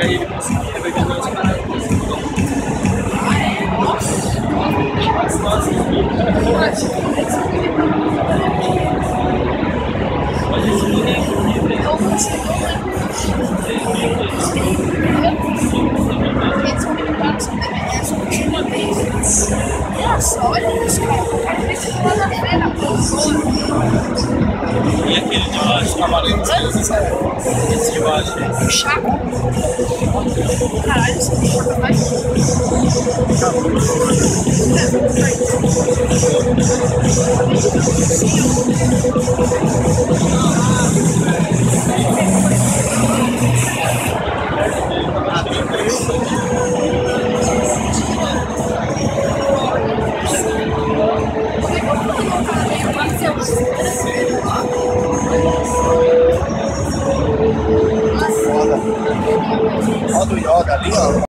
aí ele conseguia vai vender umas paradas. Nossa, Olha esse boneco aqui. Nossa, olha isso, cara. Esse lá na feira, E aquele de baixo, cavaleiro de Esse de baixo. O chaco. Caralho, isso aqui é mais. Ó do Yoga ali, ó.